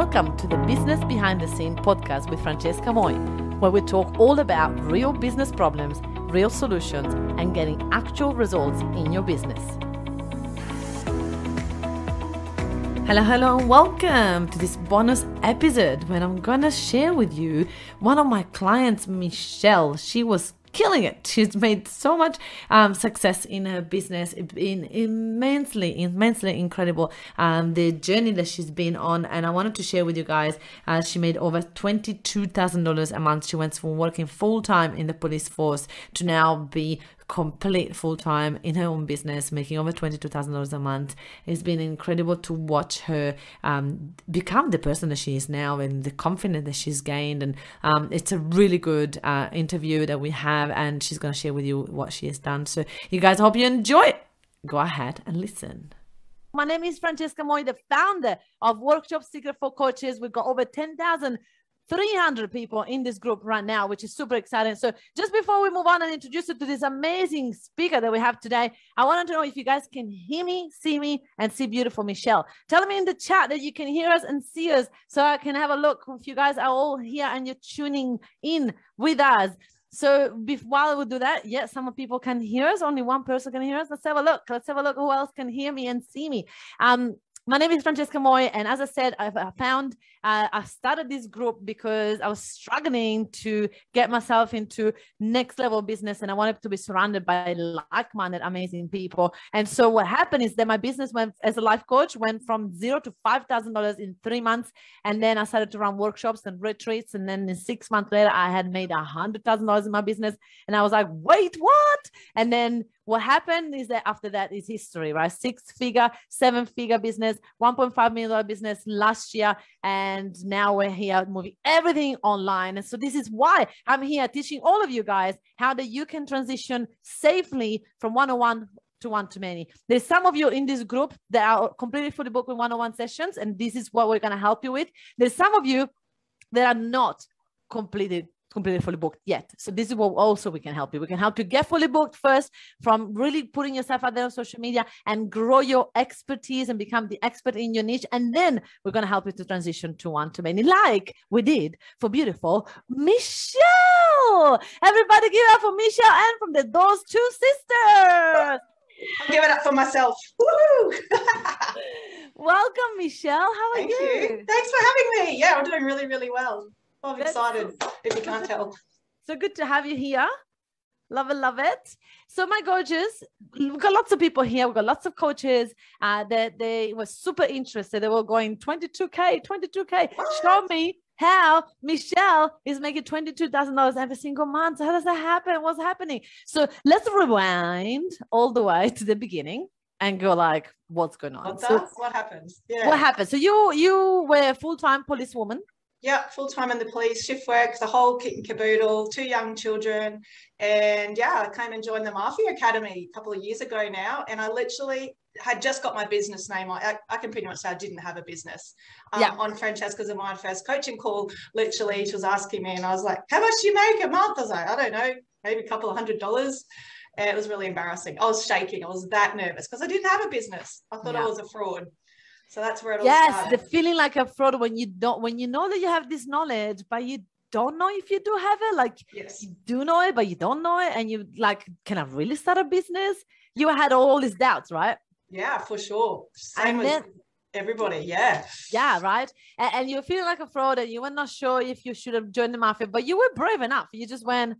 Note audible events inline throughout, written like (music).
Welcome to the Business Behind the Scene podcast with Francesca Moi, where we talk all about real business problems, real solutions, and getting actual results in your business. Hello, hello, and welcome to this bonus episode when I'm gonna share with you one of my clients, Michelle. She was killing it. She's made so much um, success in her business. It's been immensely, immensely incredible um, the journey that she's been on. And I wanted to share with you guys. Uh, she made over twenty-two thousand dollars a month. She went from working full time in the police force to now be complete full time in her own business, making over $22,000 a month. It's been incredible to watch her um, become the person that she is now and the confidence that she's gained. And um, it's a really good uh, interview that we have, and she's going to share with you what she has done. So, you guys, hope you enjoy it. Go ahead and listen. My name is Francesca Moi, the founder of Workshop Secret for Coaches. We've got over 10,000 300 people in this group right now, which is super exciting. So, just before we move on and introduce you to this amazing speaker that we have today, I wanted to know if you guys can hear me, see me, and see beautiful Michelle. Tell me in the chat that you can hear us and see us so I can have a look if you guys are all here and you're tuning in with us. So while we do that, yes, some people can hear us. Only one person can hear us. Let's have a look. Let's have a look. Who else can hear me and see me? Um, my name is Francesca Moi, and as I said, I've I found uh, I started this group because I was struggling to get myself into next level business, and I wanted to be surrounded by like-minded, amazing people. And so what happened is that my business went as a life coach went from zero to five thousand dollars in three months, and then I started to run workshops and retreats, and then six months later, I had made a hundred thousand dollars in my business, and I was like, wait, what? And then what happened is that after that is history, right? Six figure, seven figure business, $1.5 million business last year. And now we're here moving everything online. And so this is why I'm here teaching all of you guys how that you can transition safely from one-on-one oh to one to many. There's some of you in this group that are completely fully booked with one-on-one oh sessions, and this is what we're going to help you with. There's some of you that are not completed completely fully booked yet. So this is what also we can help you. We can help you get fully booked first from really putting yourself out there on social media and grow your expertise and become the expert in your niche. And then we're going to help you to transition to one to many, like we did for beautiful Michelle. Everybody give up for Michelle and from the those two sisters. I'll give it up for myself. (laughs) Welcome, Michelle. How are Thank you? you? Thanks for having me. Yeah, I'm doing really, really well. I'm excited if you can't tell. So good to have you here. Love it, love it. So my gorgeous, we've got lots of people here. We've got lots of coaches uh, that they were super interested. They were going 22K, 22K. Show me how Michelle is making $22,000 every single month. How does that happen? What's happening? So let's rewind all the way to the beginning and go like, what's going on? What, so, what happens? Yeah. what happened? So you you were a full-time policewoman. Yeah, full time in the police, shift work, the whole kit and caboodle, two young children. And yeah, I came and joined the Mafia Academy a couple of years ago now. And I literally had just got my business name. I, I can pretty much say I didn't have a business. Um, Yeah. On Francesca's and my first coaching call, literally, she was asking me, and I was like, How much do you make a month? I was like, I don't know, maybe a couple of hundred dollars. And it was really embarrassing. I was shaking. I was that nervous because I didn't have a business. I thought I was a fraud. So that's where it all yes the feeling like a fraud when you don't when you know that you have this knowledge but you don't know if you do have it like yes. you do know it but you don't know it and you like can i really start a business you had all these doubts right Yeah, for sure. Same And with then- everybody. Yeah. yeah right and, and you're feeling like a fraud and you were not sure if you should have joined the mafia but you were brave enough you just went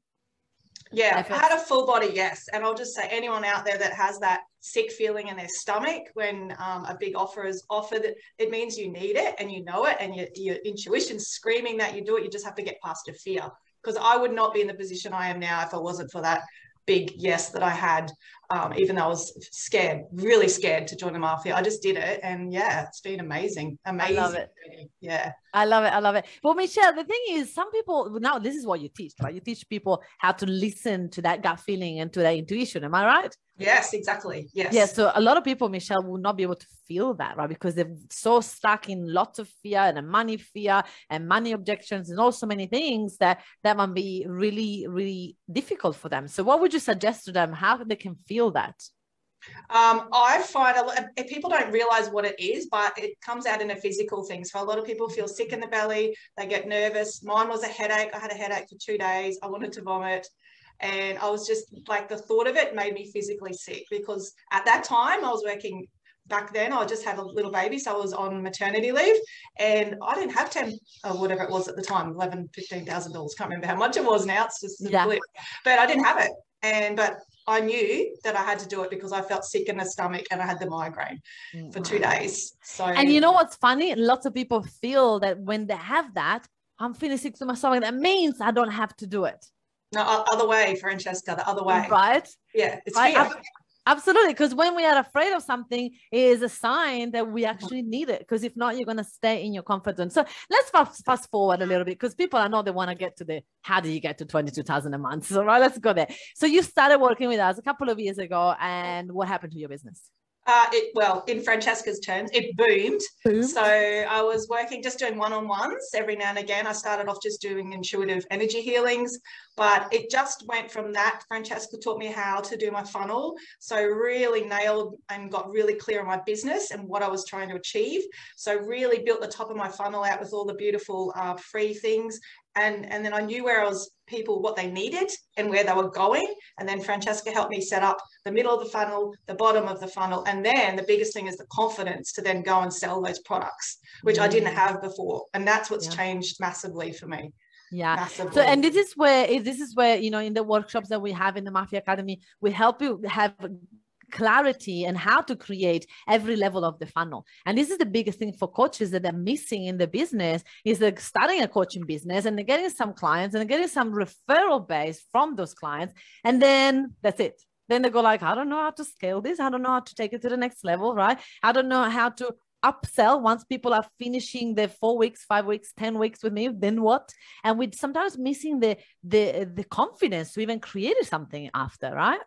Yeah. I had a full body yes. And I'll just say anyone out there that has that sick feeling in their stomach when um, a big offer is offered, it means you need it and you know it and your, your intuition's screaming that you do it. You just have to get past your fear. Because I would not be in the position I am now if it wasn't for that big yes that I had, um, even though I was scared, really scared to join the mafia. I just did it. And yeah, it's been amazing. Amazing. I love it. Yeah. I love it. I love it. But Michelle, the thing is, some people now this is what you teach, right? You teach people how to listen to that gut feeling and to that intuition. Am I right? Yes, exactly. Yes. Yeah. So a lot of people, Michelle, will not be able to feel that, right? Because they're so stuck in lots of fear and a money fear and money objections and also many things that that might be really, really difficult for them. So what would you suggest to them how they can feel that? Um, I find a lot, people don't realize what it is, but it comes out in a physical thing. So a lot of people feel sick in the belly, they get nervous. Mine was a headache. I had a headache for two days. I wanted to vomit. And I was just like, the thought of it made me physically sick because at that time I was working back then I just had a little baby, so I was on maternity leave, and I didn't have ten or whatever it was at the time, eleven, fifteen thousand dollars. Can't remember how much it was now. It's just a yeah. but I didn't have it, and but I knew that I had to do it because I felt sick in the stomach and I had the migraine mm, for two days. So, and you know what's funny? Lots of people feel that when they have that, I'm feeling sick to my stomach. That means I don't have to do it. No, other way, Francesca, the other way. Right? Yeah, it's right? Absolutely, because when we are afraid of something, it is a sign that we actually need it. Because if not, you're going to stay in your comfort zone. So let's fast, fast forward a little bit because people I know they want to get to the how do you get to 22,000 a month. (laughs) So right, let's go there. So you started working with us a couple of years ago, and what happened to your business? Uh, it well, in Francesca's terms, it boomed. boomed. So I was working just doing one-on-ones every now and again. I started off just doing intuitive energy healings, but it just went from that. Francesca taught me how to do my funnel, so really nailed and got really clear on my business and what I was trying to achieve. So really built the top of my funnel out with all the beautiful uh, free things, and and then I knew where I was people what they needed and where they were going. And then Francesca helped me set up the middle of the funnel, the bottom of the funnel, and then the biggest thing is the confidence to then go and sell those products, which mm. I didn't mm. have before, and that's what's yeah. changed massively for me yeah Massively. so and this is where this is where you know in the workshops that we have in the mafia academy we help you have clarity and how to create every level of the funnel. And this is the biggest thing for coaches that are missing in the business is like starting a coaching business and they're getting some clients and getting some referral base from those clients. And then that's it. Then they go like, I don't know how to scale this. I don't know how to take it to the next level, right? I don't know how to upsell once people are finishing their four weeks five weeks ten weeks with me then what and we sometimes missing the the the confidence to even create something after right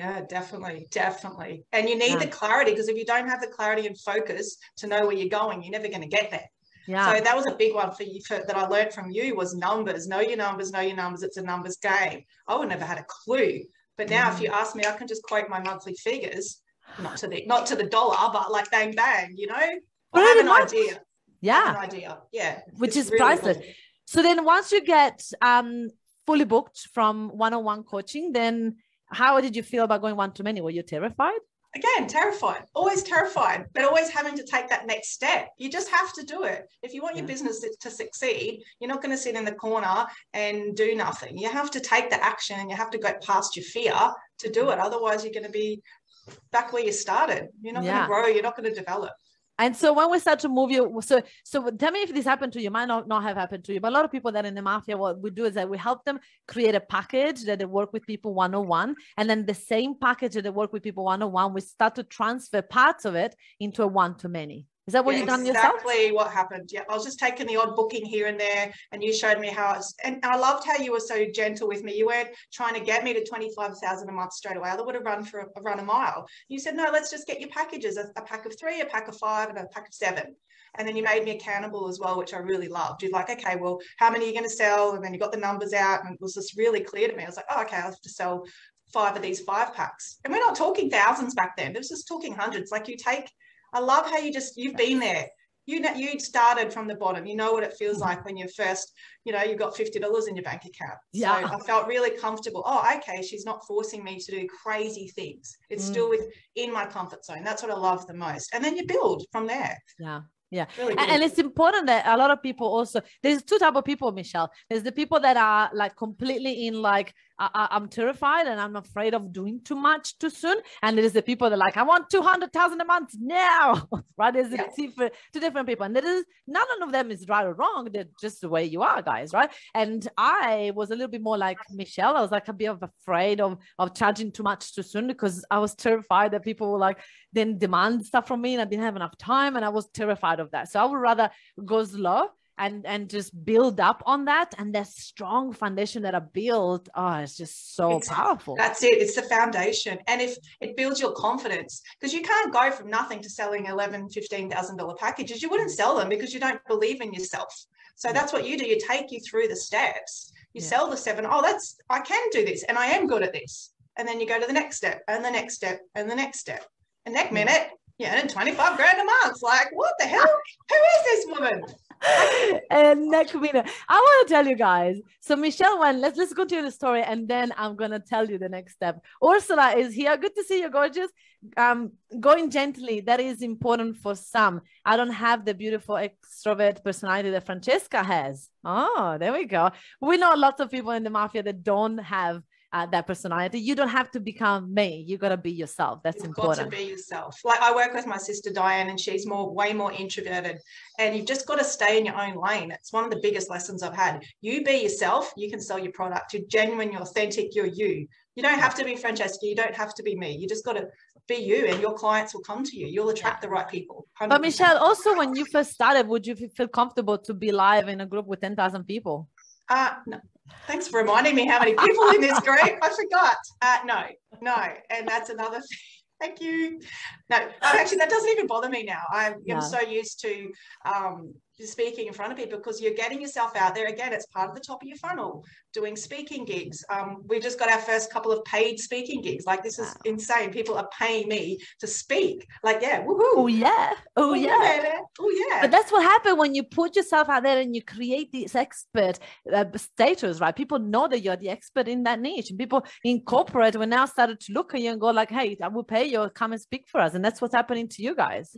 yeah, definitely, definitely. And you need yeah. the clarity because if you don't have the clarity and focus to know where you're going, you're never going to get there. Yeah. So that was a big one for you for, that I learned from you was numbers. Know your numbers, know your numbers. It's a numbers game. I would never had a clue. But now, mm. if you ask me, I can just quote my monthly figures, not to the not to the dollar, but like bang bang. You know, I have an idea. Yeah, an idea. Yeah, which is really priceless. Cool. So then, once you get um, fully booked from one-on-one coaching, then how did you feel about going one to many? Were you terrified? Again, terrified, always terrified, but always having to take that next step. You just have to do it. If you want your business to succeed, you're not going to sit in the corner and do nothing. You have to take the action and you have to go past your fear to do it. Mm. Otherwise, you're going to be back where you started. You're not yeah. going to grow, you're not going to develop. And so when we start to move you, so so tell me if this happened to you. Might not, not have happened to you, but a lot of people that in the mafia, what we do is that we help them create a package that they work with people one on one, and then the same package that they work with people one on one, we start to transfer parts of it into a one to many. Is that what yeah, you've done yourself? Exactly what happened. Yeah, I was just taking the odd booking here and there, and you showed me how it's. And I loved how you were so gentle with me. You weren't trying to get me to twenty five thousand a month straight away. I would have run for a, run a mile. You said no. Let's just get your packages: a, a pack of three, a pack of five, and a pack of seven. And then you made me accountable as well, which I really loved. You're like, okay, well, how many are you going to sell? And then you got the numbers out, and it was just really clear to me. I was like, oh, okay, I have to sell five of these five packs. And we're not talking thousands back then. It was just talking hundreds. Like you take I love how you just you've been there. You know you started from the bottom. You know what it feels like when you're first you know you've got $50 in your bank account. Yeah. So i felt really comfortable. Oh okay she's not forcing me to do crazy things. It's mm. still within my comfort zone. That's what i love the most. And then you build from there. Yeah. Yeah. Really and, it's important that a lot of people also there's two type of people michelle. There's the people that are like completely in like I, am terrified and I'm afraid of doing too much too soon. And there is the people that like, I want 200,000 a month now, (laughs) right? There's yeah. different, two different people. And there is none of them is right or wrong. They're just the way you are guys. Right. And I was a little bit more like Michelle. I was like a bit of afraid of, of charging too much too soon because I was terrified that people were like, then demand stuff from me and I didn't have enough time. And I was terrified of that. So I would rather go slow and and just build up on that and that strong foundation that are built oh it's just so exactly. powerful that's it it's the foundation and if it builds your confidence because you can't go from nothing to selling 11 15000 dollar packages you wouldn't sell them because you don't believe in yourself so that's what you do you take you through the steps you yeah. sell the seven oh that's I can do this and I am good at this And then you go to the next step and the next step and the next step. And next minute, you're earning 25 grand a month. Like, what the hell? Who is this woman? And next minute, I want to tell you guys. So Michelle went. Let's let's continue the story, and then I'm gonna tell you the next step. Ursula is here. Good to see you, gorgeous. Um, going gently. That is important for some. I don't have the beautiful extrovert personality that Francesca has. Oh, there we go. We know lots of people in the mafia that don't have uh, that personality. You don't have to become me. You got to be yourself. That's You've important. got to be yourself. Like I work with my sister Diane, and she's more, way more introverted. And you've just got to stay in your own lane. It's one of the biggest lessons I've had. You be yourself. You can sell your product. You're genuine. You're authentic. You're you. You don't have to be Francesca. You don't have to be me. You just got to be you, and your clients will come to you. You'll attract the right people. 100%. But Michelle, also when you first started, would you feel comfortable to be live in a group with ten thousand people? Uh, no. Thanks for reminding me how many people in this group. I forgot. Uh, no, no. And that's another thing. Thank you. No, actually, that doesn't even bother me now. I am No. so used to um, speaking in front of people because you're getting yourself out there. Again, it's part of the top of your funnel, doing speaking gigs. Um, we've just got our first couple of paid speaking gigs. Like, this is Wow. insane. People are paying me to speak. Like, yeah, woohoo. Oh yeah, oh yeah. baby. Oh, yeah. But that's what happened when you put yourself out there and you create this expert uh, status, right? People know that you're the expert in that niche, and people in corporate will now started to look at you and go like, "Hey, I will pay you. Come and speak for us." And that's what's happening to you guys.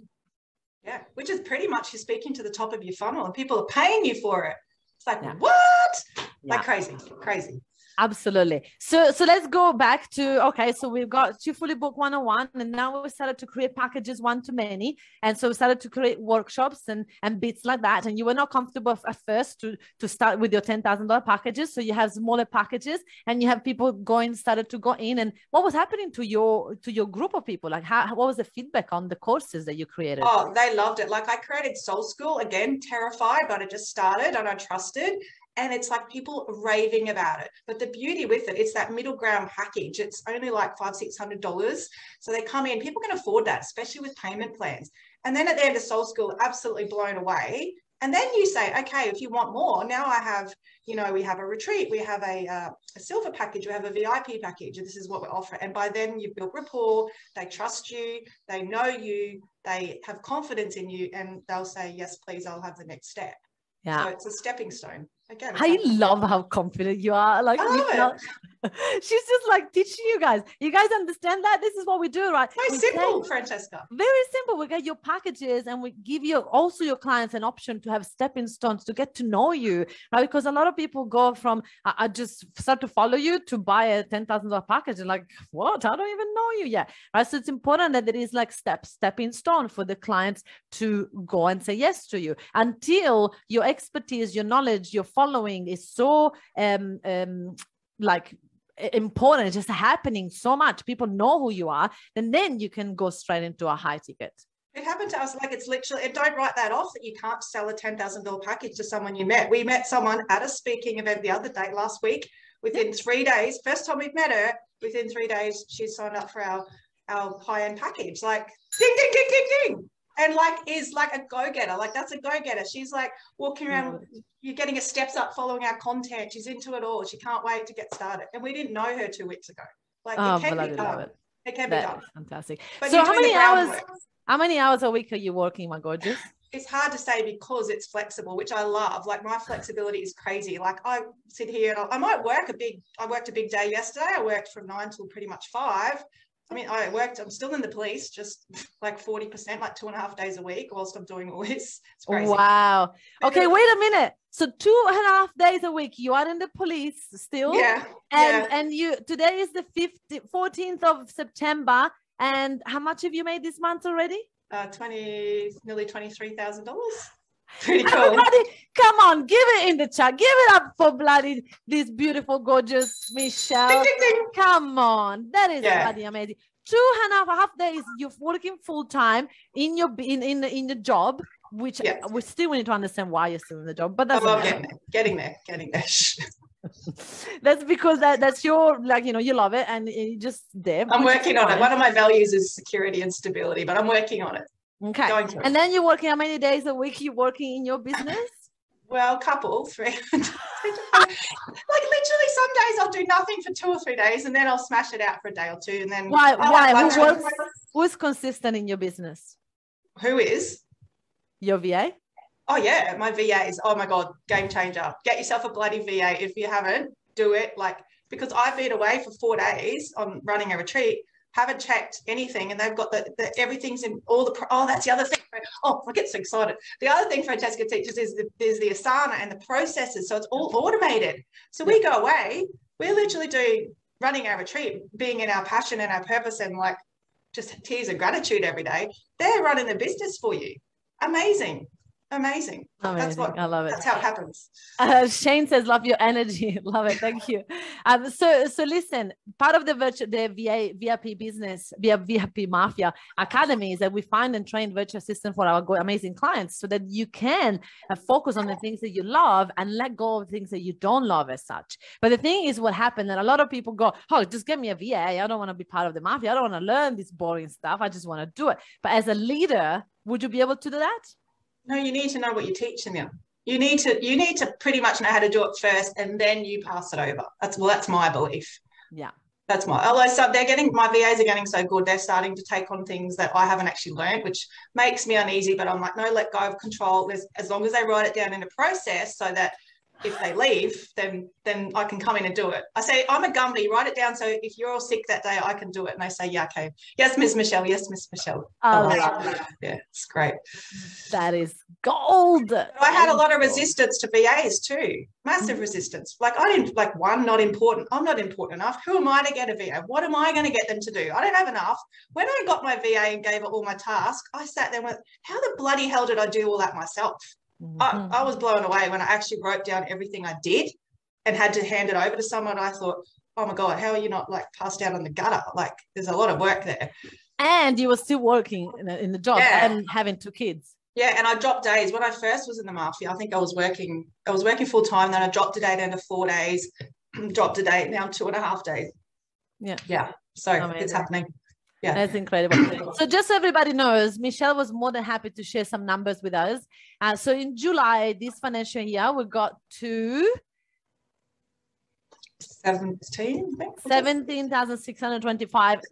Yeah, which is pretty much you're speaking to the top of your funnel and people are paying you for it. It's like, Yeah. what? Yeah. Like crazy, crazy. Absolutely. So so let's go back to okay. So we've got two fully booked one on one, and now we started to create packages one to many, and so we started to create workshops and and bits like that. And you were not comfortable at first to to start with your ten thousand dollar packages, so you have smaller packages, and you have people going started to go in. And what was happening to your to your group of people? Like how what was the feedback on the courses that you created? Oh, they loved it. Like I created Soul School again, terrified, but I just started and I trusted. And it's like people raving about it. But the beauty with it, it's that middle ground package. It's only like five, six hundred dollars. So they come in, people can afford that, especially with payment plans. And then at the end of Soul School, absolutely blown away. And then you say, okay, if you want more, now I have, you know, we have a retreat, we have a, uh, a silver package, we have a VIP package, and this is what we offer. And by then you've built rapport, they trust you, they know you, they have confidence in you, and they'll say, yes, please, I'll have the next step. yeah. So it's a stepping stone. Again, I love how confident you are. Like I love it. (laughs) she's just like teaching you guys. You guys understand that? This is what we do, right? so We simple, take- Francesca. very simple. We get your packages and we give you also your clients an option to have stepping stones to get to know you, right? Because a lot of people go from I, I just start to follow you to buy a ten thousand dollar package and like what? I don't even know you yet, right? So it's important that there is like step stepping stone for the clients to go and say yes to you until your expertise, your knowledge, your following is so um um like important it's just happening so much people know who you are and then you can go straight into a high ticket It happened to us like it's literally, and don't write that off that you can't sell a $10,000 package to someone you met. We met someone at a speaking event the other day, last week. Within three days, first time we've met her, within three days, she signed up for our, our high end package. Like, ding, ding, ding, ding, ding. And like, is like a go getter. Like, that's a go getter. She's like walking around, mm. you're getting her steps up, following our content. She's into it all. She can't wait to get started. And we didn't know her two weeks ago. Like, oh it can be love done. it It can be done. fantastic But so how many hours groundwork. how many hours a week are you working my gorgeous it's hard to say because it's flexible, which I love. Like my flexibility is crazy. Like I sit here and I, I might work a big, I worked a big day yesterday. I worked from nine till pretty much five. I mean, I worked, I'm still in the police, just (laughs) like 40%, like two and a half days a week whilst I'm doing all this. It's crazy. wow okay wait a minute so two and a half days a week you are in the police still Yeah. and yeah. and you today is the 50, 14th of september and how much have you made this month already Uh, 20, nearly $23,000. Pretty cool. Everybody, come on, give it in the chat. Give it up for bloody this beautiful, gorgeous Michelle. Ding, ding, ding. Come on, that is Yeah. bloody amazing. Two and a half days you're working full time in your in in in the job, which Yes. we still need to understand why you're still in the job. But that's Oh, getting there, getting there, getting there. (laughs) that's because that that's your like you know you love it and you just there. I'm working on it. One of my values is security and stability, but I'm working on it. Okay, and then you're working how many days a week? you're working in your business? well, couple, three. (laughs) like literally, some days I'll do nothing for two or three days, and then I'll smash it out for a day or two, and then why? I'll Why? Who works? Who's consistent in your business? Who is? Your VA. Oh yeah, my VAs. Oh my god, game changer. Get yourself a bloody VA if you haven't. Do it like because I've been away for four days on running a retreat. Haven't checked anything, and they've got the, the everything's in all the. Oh, that's the other thing. Oh, I get so excited. The other thing Francesca teaches is the, is the Asana and the processes, so it's all automated. So we go away. We literally do running our retreat, being in our passion and our purpose, and like just tears of gratitude every day. They're running the business for you. Amazing, amazing. That's what. I love it. That's how it happens. (laughs) Uh, Shane says, "Love your energy. (laughs) love it. Thank you." Um, so, so listen. Part of the virtual, the VA, VIP business, via VIP Mafia Academy is that we find and train virtual assistants for our amazing clients, so that you can uh, focus on the things that you love and let go of things that you don't love as such. But the thing is, what happened that a lot of people go, "Oh, just get me a VA. I don't want to be part of the mafia. I don't want to learn this boring stuff. I just want to do it." But as a leader, would you be able to do that? No, you need to know what you're teaching them. You need to you need to pretty much know how to do it first, and then you pass it over. That's well, that's my belief. Yeah. That's my. Although so they're getting my VAs are getting so good, they're starting to take on things that I haven't actually learned, which makes me uneasy. But I'm like, no, let go of control. There's, as long as they write it down in a process, so that if they leave, then then I can come in and do it. I say I'm a Gumby. Write it down so if you're all sick that day, I can do it. And they say, yeah, okay, yes, Miss Michelle, yes, Miss Michelle. Oh, oh it. yeah, it's great. That is gold. But I had a lot of resistance to VAs too, massive mm. resistance. Like I didn't like one, not important. I'm not important enough. Who am I to get a VA? What am I going to get them to do? I don't have enough. When I got my VA and gave it all my tasks, I sat there and went, how the bloody hell did I do all that myself? I, Mhm. I was blown away when I actually wrote down everything I did and had to hand it over to someone. I thought, oh my God, how are you not like passed out on the gutter? Like there's a lot of work there. and you were still working in, the- in the job Yeah. and having two kids. Yeah, and I dropped days when I first was in the mafia. I think I was working, I was working full time. Then I dropped a day down to four days, (clears throat) dropped a day now two and a half days. Yeah. yeah. So it's happening. Yeah. That's incredible. (coughs) so, just so everybody knows, Michelle was more than happy to share some numbers with us. Uh, so, in July, this financial year, we got to 17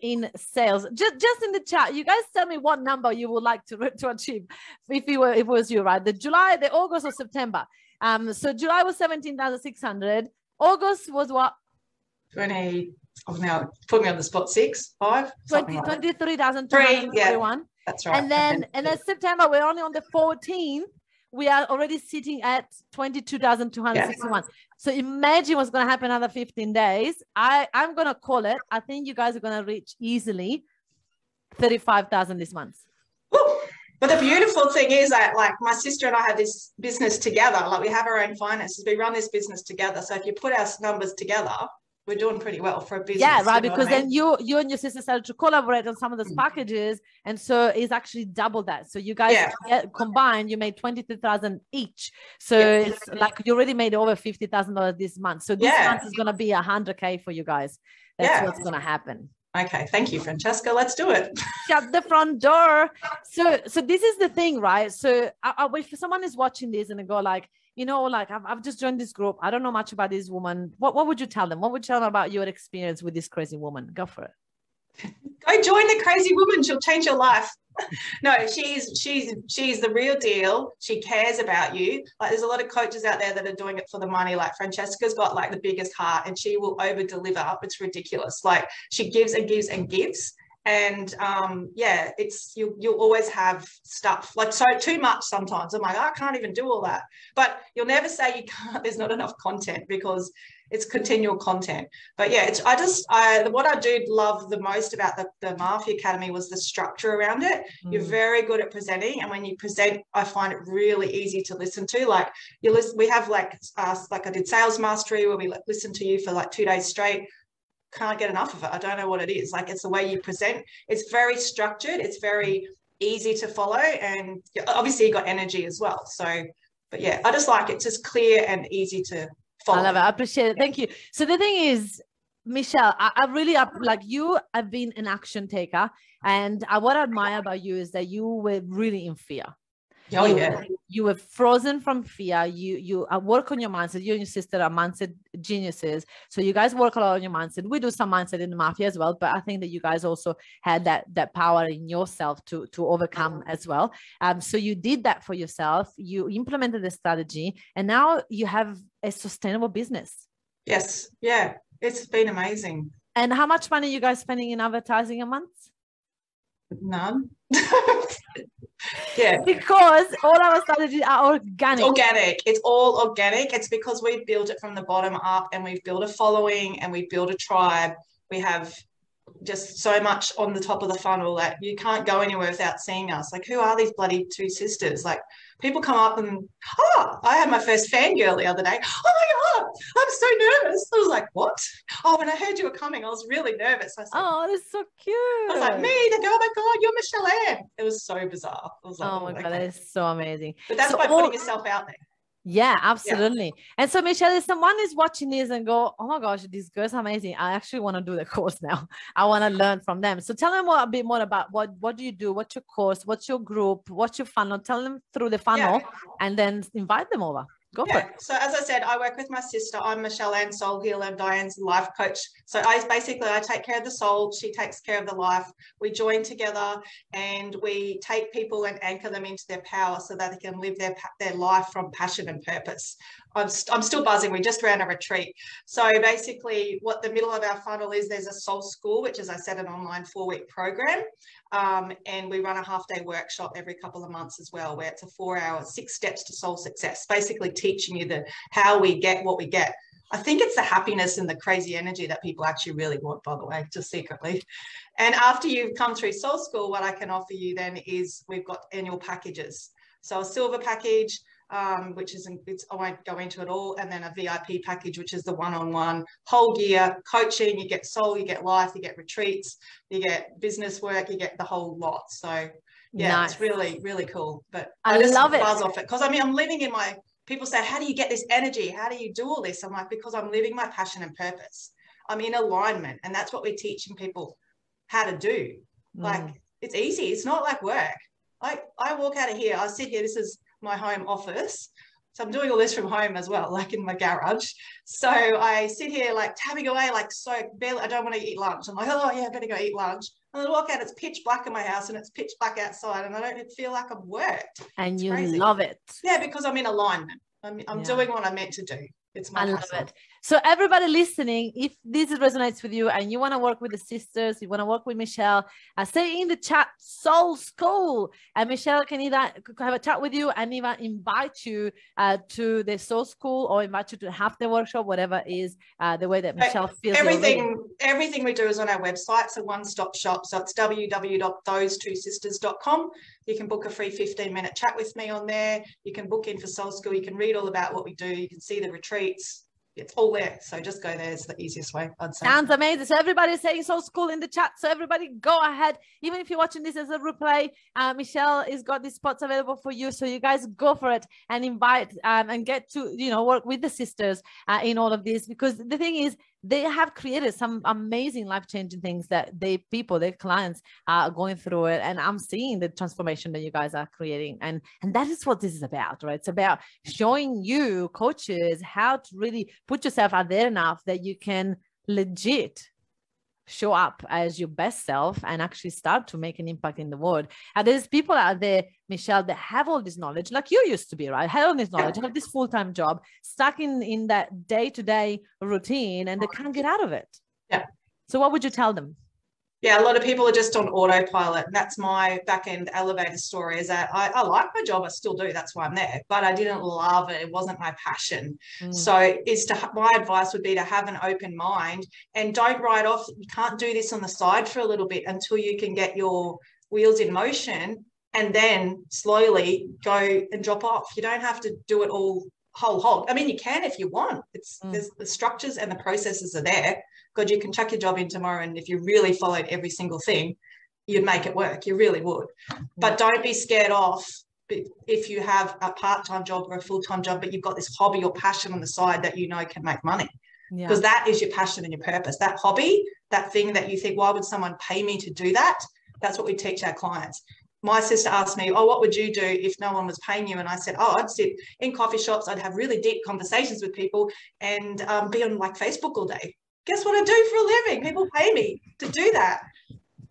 in sales. Just just in the chat, you guys tell me what number you would like to (laughs) to achieve if you were if it was you, right? The July, the August or September. Um so July was 17,600. August was what? 20 I've now put me on the spot six, five, 20, like 23,241. Yeah, that's right. And then, and then September, we're only on the 14th. We are already sitting at 22,261. Yeah. So imagine what's going to happen another 15 days. I, I'm going to call it. I think you guys are going to reach easily 35,000 this month. But the beautiful thing is that, like, my sister and I have this business together. Like, we have our own finances. We run this business together. So if you put our numbers together, we're doing pretty well for a business. yeah, right. you know Because I mean? then you you and your sister started to collaborate on some of those Mm. packages, and so it's actually double that. So you guys Yeah. get, combined, you made twenty two thousand each. So Yeah. it's like you already made over fifty thousand dollars this month. So this Yeah. month is gonna be a hundred k for you guys. That's what's gonna happen. Okay, thank you, Francesca. Let's do it. (laughs) Shut the front door. So so this is the thing, right? So I, I, if someone is watching this and they go like, you know, like I've, I've just joined this group. I don't know much about this woman. What what would you tell them? What would you tell them about your experience with this crazy woman? Go for it. Go join the crazy woman. She'll change your life. (laughs) no, she's she's she's the real deal. She cares about you. Like there's a lot of coaches out there that are doing it for the money. Like Francesca's got like the biggest heart and she will over deliver. It's ridiculous. Like she gives and gives and gives. And um, yeah, it's you you'll always have stuff like so too much sometimes. I'm like, I can't even do all that. But you'll never say you can't, (laughs) there's not enough content because it's continual content but yeah it's i just i what i do love the most about the, the mafia academy was the structure around it you're Mm. very good at presenting and when you present i find it really easy to listen to like you listen we have like uh, like i did sales mastery where we like, listen to you for like two days straight can't get enough of it i don't know what it is like it's the way you present it's very structured it's very easy to follow and obviously you got energy as well so but yeah i just like it. it's just clear and easy to follow I love it. I appreciate it. Thank you. So the thing is, Michelle, I, I really up like you I've been an action taker, and I, what I admire about you is that you were really in fear. Oh you, yeah. You were frozen from fear. You you uh, work on your mindset. You and your sister are mindset geniuses. So you guys work a lot on your mindset. We do some mindset in the mafia as well, but I think that you guys also had that that power in yourself to to overcome as well. Um, so you did that for yourself. You implemented the strategy, and now you have a sustainable business. Yes. Yeah. It's been amazing. And how much money you guys spending in advertising a month? None. (laughs) yeah. Because all our strategies are organic. It's organic. It's all organic. It's because we've built it from the bottom up and we've built a following and we've built a tribe. We have just so much on the top of the funnel that you can't go anywhere without seeing us. Like, who are these bloody two sisters? Like, people come up and, oh, I had my first fangirl the other day. Oh my God, I'm so nervous. I was like, what? Oh, when I heard you were coming, I was really nervous. I was like, oh, that's so cute. I was like, me, the girl, oh my God, you're Michelle Anne. It was so bizarre. I was like, oh, oh my God, that is so amazing. But that's so by all- putting yourself out there. Yeah, absolutely. And so, Michelle, if someone is watching this and go, "Oh my gosh, these girls are amazing," I actually want to do the (laughs) course now. I want to learn from them. So, tell them more, a bit more about what what do you do, what's your course, what's your group, what's your funnel. Tell them through the funnel, and then invite them over. Go for it. So as I said, I work with my sister. I'm Michelle Anne Soul Healer. I'm Diane's life coach. So I basically I take care of the soul. She takes care of the life. We join together and we take people and anchor them into their power so that they can live their their life from passion and purpose. I'm, st- I'm still buzzing. We just ran a retreat. So basically, what the middle of our funnel is, there's a soul school, which is I said an online four week program. Um, and we run a half day workshop every couple of months as well, where it's a four hour, six steps to soul success, basically teaching you the how we get what we get. I think it's the happiness and the crazy energy that people actually really want, by the way, just secretly. And after you've come through Soul School, what I can offer you then is we've got annual packages. So a silver package, um, which is it's, I won't go into it all, and then a VIP package, which is the one-on-one whole gear coaching. You get soul, you get life, you get retreats, you get business work, you get the whole lot. So yeah, Nice. it's really really cool. But I just love it. off it because I mean I'm living in my. People say, how do you get this energy? How do you do all this? I'm like, because I'm living my passion and purpose. I'm in alignment, and that's what we're teaching people how to do. Like Mm. it's easy. It's not like work. I, I walk out of here, I sit here. This is my home office. So I'm doing all this from home as well, (laughs) like in my garage. So I sit here like tapping away, like so barely. I don't want to eat lunch. I'm like, oh yeah, I better go eat lunch. And I walk out. It's pitch black in my house, and it's pitch black outside, and I don't feel like I've worked. and It's you crazy. love it. Yeah, because I'm in alignment. I'm, I'm Yeah. doing what I'm meant to do. It's my I love passion. it. So everybody listening, if this resonates with you and you want to work with the sisters, you want to work with Michelle, uh, say in the chat Soul School, and Michelle can either have a chat with you and even invite you uh, to the Soul School or invite you to have the workshop, whatever is uh, the way that Michelle feels. everything everything we do is on our website it's a one-stop shop. So it's www.those2sisters.com you can book a free 15 minute chat with me on there. You can book in for soul school. You can read all about what we do. You can see the retreats it's all there so just go there it's the easiest way i'd say Sounds amazing. So everybody is saying Soul School in the chat. So everybody go ahead. Even if you're watching this as a replay, uh, Michelle has got these spots available for you. So you guys go for it and invite um, and get to, you know, work with the sisters uh, in all of this. Because the thing is, they have created some amazing life-changing things that they people, their clients are going through it. And I'm seeing the transformation that you guys are creating. And and that is what this is about, right? It's about showing you coaches how to really put yourself out there enough that you can legit show up as your best self and actually start to make an impact in the world. And there's people out there, Michelle, that have all this knowledge, like you used to be, right? Have all this knowledge, have this full-time job, stuck in in that day-to-day routine, and they can't get out of it. Yeah. So what would you tell them? Yeah a lot of people are just on autopilot and that's my back end elevator story is that I, I like my job i still do that's why i'm there but i didn't love it it wasn't my passion Mm. So is to my advice would be to have an open mind and don't write off. You can't do this on the side for a little bit until you can get your wheels in motion and then slowly go and drop off. You don't have to do it all whole hog. I mean, you can if you want. It's Mm. there's the structures and the processes are there. God, you can chuck your job in tomorrow, and if you really followed every single thing, you'd make it work. You really would. But don't be scared off if you have a part-time job or a full-time job, but you've got this hobby or passion on the side that you know can make money Yeah. because that is your passion and your purpose. That hobby, that thing that you think, why would someone pay me to do that? That's what we teach our clients. My sister asked me, Oh, what would you do if no one was paying you? And I said, Oh, I'd sit in coffee shops, I'd have really deep conversations with people and um, be on like Facebook all day. Guess what I do for a living? People pay me to do that.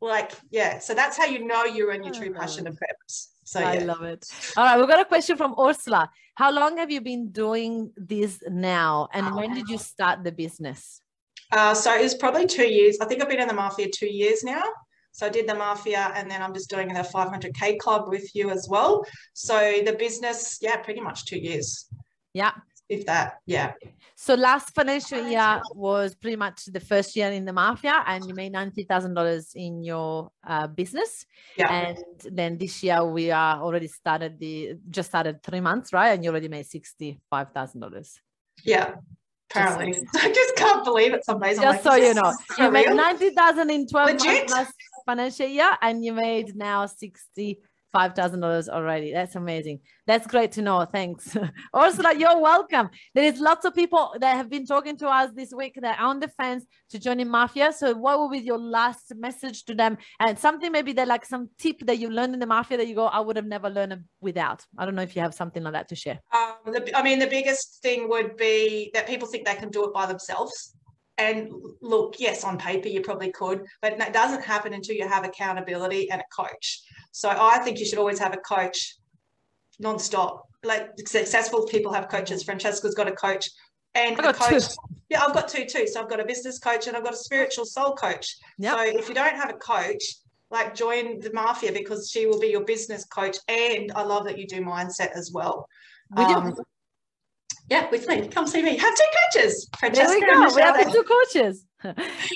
Like, yeah. So that's how you know you're in your true passion and purpose. So I love it. All right, we've got a question from Ursula. How long have you been doing this now? And when did you start the business? Uh, so it was probably two years. I think I've been in the mafia two years now. So I did the mafia and then I'm just doing the 500K club with you as well. So the business, yeah, pretty much two years. Yeah. If that, yeah. So last financial year was pretty much the first year in the mafia, and you made ninety thousand dollars in your uh, business. Yeah. And then this year we are already started the just started three months, right? And you already made sixty five thousand dollars. Yeah. Apparently, (laughs) I just can't believe it. Some days, I'm Just like, so you know, you made ninety thousand in twelve Legit? months last financial year, and you made now sixty five thousand dollars already. That's amazing. That's great to know. Thanks, (laughs) Ursula. You're welcome. There is lots of people that have been talking to us this week that are on the fence to join in mafia. So, what will be your last message to them? And something maybe that like some tip that you learned in the mafia that you go, I would have never learned without. I don't know if you have something like that to share. Um, the, I mean, the biggest thing would be that people think they can do it by themselves. And look, yes, on paper you probably could, but that doesn't happen until you have accountability and a coach. So I think you should always have a coach nonstop. Like successful people have coaches. Francesca's got a coach. And a coach. two. Yeah, I've got two too. So I've got a business coach and I've got a spiritual soul coach. Yep. So if you don't have a coach, like join the mafia because she will be your business coach. And I love that you do mindset as well. You. Um, yeah, with me. Come see me. Have two coaches. There Francesca we and go. We have the two coaches. (laughs)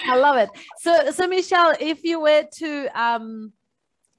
I love it. So, so Michelle, if you were to um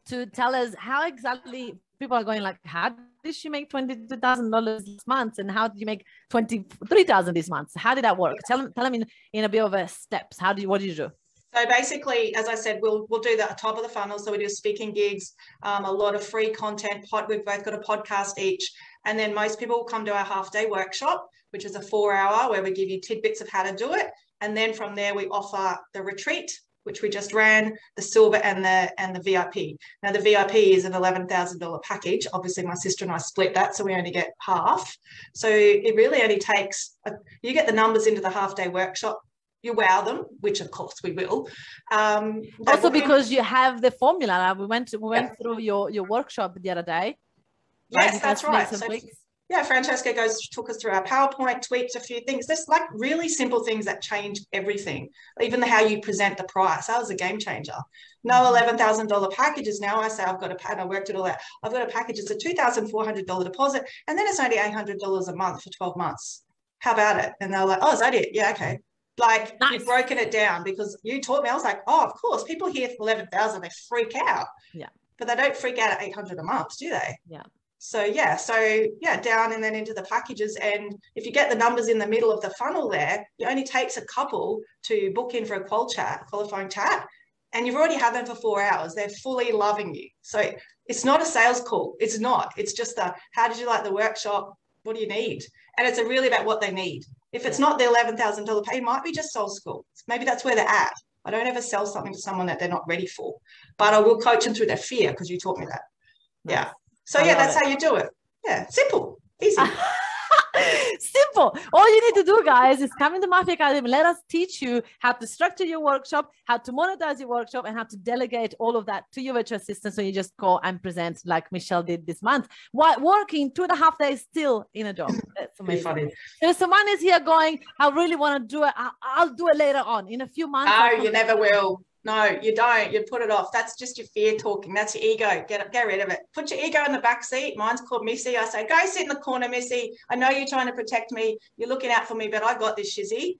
to tell us how exactly people are going, like, how did she make twenty two thousand dollars this month, and how did you make twenty three thousand this month? How did that work? Tell them, tell them in, in a bit of a steps. How do you what did you do? So basically, as I said, we'll we'll do the top of the funnel. So we do speaking gigs, um, a lot of free content. Pod, we've both got a podcast each, and then most people come to our half day workshop, which is a four hour where we give you tidbits of how to do it, and then from there we offer the retreat, which we just ran, the silver and the and the VIP. Now the VIP is an eleven thousand dollar package. Obviously, my sister and I split that, so we only get half. So it really only takes a, you get the numbers into the half day workshop you wow them, which of course we will. Um, Also, because you have the formula. We went we went through your your workshop the other day. Yes, that's right. So, yeah, Francesca goes took us through our PowerPoint, tweaked a few things. There's like really simple things that change everything. Even the how you present the price. That was a game changer. No Mm-hmm. eleven thousand dollar packages now. I say I've got a and I worked it all out. I've got a package. It's a two thousand four hundred dollar deposit, and then it's only eight hundred dollars a month for twelve months. How about it? And they're like, oh, is that it? Yeah, okay. Like Nice. you've broken it down because you taught me. I was like, oh, of course. People hear eleven thousand, they freak out. Yeah. But they don't freak out at eight hundred a month, do they? Yeah. So yeah, so yeah, down and then into the packages. And if you get the numbers in the middle of the funnel there, it only takes a couple to book in for a qual chat, qualifying chat, and you've already had them for four hours. They're fully loving you. So it's not a sales call. It's not. It's just the how did you like the workshop? What do you need? And it's really about what they need. If it's not the eleven thousand dollar pay, it might be just soul school. Maybe that's where they're at. I don't ever sell something to someone that they're not ready for, but I will coach them through their fear because you taught me that. Yeah. So I yeah, that's it. how you do it. Yeah, simple, easy. (laughs) Simple. All you need to do, guys, is come into the Mafia Academy. Let us teach you how to structure your workshop, how to monetize your workshop, and how to delegate all of that to your virtual assistant. So you just go and present like Michelle did this month, while working two and a half days still in a job. That's amazing. funny. So someone is here going, I really want to do it. I- I'll do it later on in a few months. Oh, I'll you never will. No, you don't. You put it off. That's just your fear talking. That's your ego. Get get rid of it. Put your ego in the back seat. Mine's called Missy. I say, go sit in the corner, Missy. I know you're trying to protect me. You're looking out for me, but I got this, Shizzy.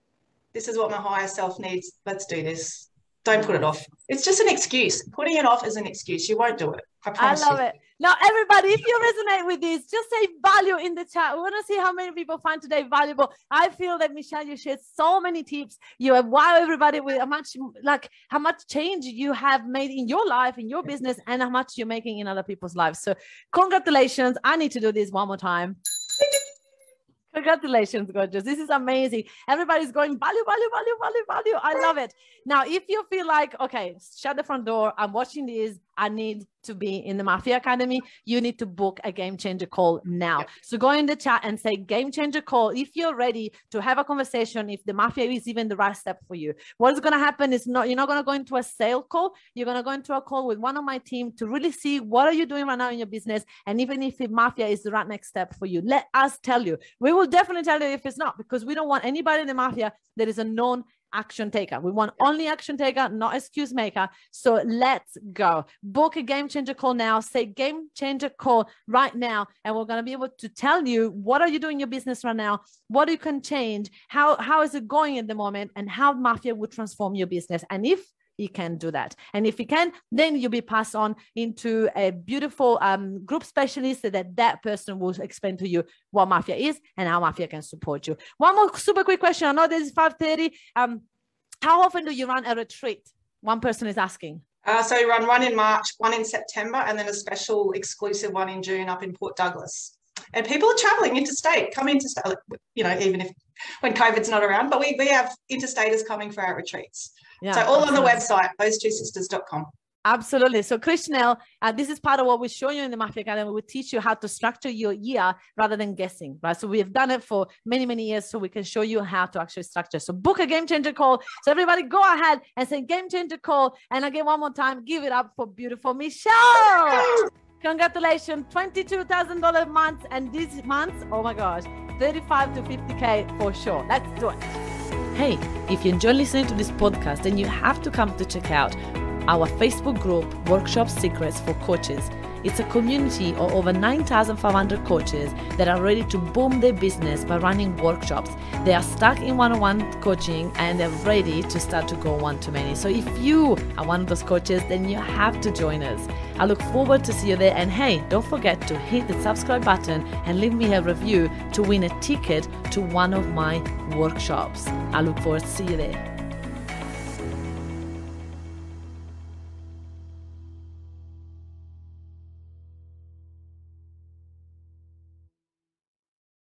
This is what my higher self needs. Let's do this. Don't put it off. It's just an excuse. Putting it off is an excuse. You won't do it. I I love you. it. Now, everybody, if you resonate with this, just say value in the chat. We want to see how many people find today valuable. I feel that Michelle, you shared so many tips. You have wow everybody with how much like how much change you have made in your life, in your business, and how much you're making in other people's lives. So, congratulations. I need to do this one more time. Congratulations, gorgeous. This is amazing. Everybody's going value, value, value, value, value. I love it. Now, if you feel like, okay, shut the front door, I'm watching this, I need to be in the Mafia Academy, you need to book a game changer call now. Yep. So go in the chat and say game changer call if you're ready to have a conversation, if the Mafia is even the right step for you. What is going to happen is not you're not going to go into a sale call. You're going to go into a call with one of my team to really see what are you doing right now in your business, and even if the Mafia is the right next step for you, let us tell you. We will definitely tell you if it's not because we don't want anybody in the Mafia that is a known action taker. We want only action taker, not excuse maker. So let's go. Book a game changer call now. Say game changer call right now. And we're going to be able to tell you what are you doing in your business right now? What you can change? How, how is it going at the moment? And how Mafia would transform your business. And if he can do that. And if he can, then you'll be passed on into a beautiful um, group specialist so that that person will explain to you what Mafia is and how Mafia can support you. One more super quick question. I know this is 5.30. Um, how often do you run a retreat? One person is asking. Uh, so we run one in March, one in September, and then a special exclusive one in June up in Port Douglas. And people are traveling interstate, come interstate, you know, even if when COVID's not around, but we, we have interstaters coming for our retreats. Yeah, so all on the website, those2sisters.com. Absolutely. So, Krishnell, uh, this is part of what we show you in the Mafia Academy. We teach you how to structure your year rather than guessing, right? So, we have done it for many, many years so we can show you how to actually structure. So, book a game changer call. So, everybody go ahead and say game changer call. And again, one more time, give it up for beautiful Michelle. Congratulations, $22,000 months. And these months, oh my gosh, 35 to 50K for sure. Let's do it. Hey, if you enjoy listening to this podcast, then you have to come to check out our Facebook group, Workshop Secrets for Coaches. It's a community of over 9,500 coaches that are ready to boom their business by running workshops. They are stuck in one on one coaching and they're ready to start to go one to many. So if you are one of those coaches, then you have to join us. I look forward to see you there. And hey, don't forget to hit the subscribe button and leave me a review to win a ticket to one of my workshops. I look forward to see you there.